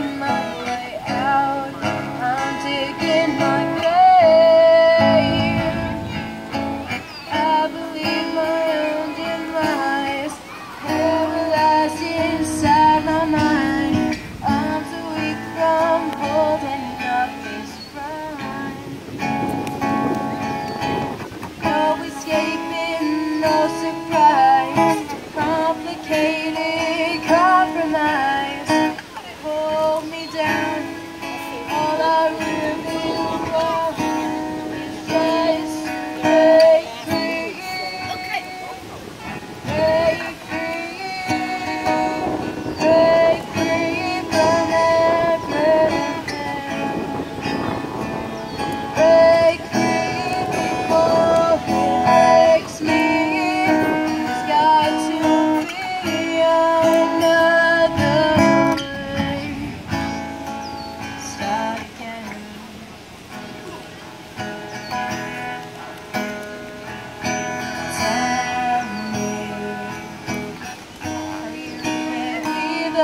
my way out. I'm taking my grave. I believe my own paralyzed inside my mind. Weak from holding up this pride. Escaping, no surprise, complicated.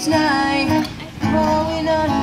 each night, growing up.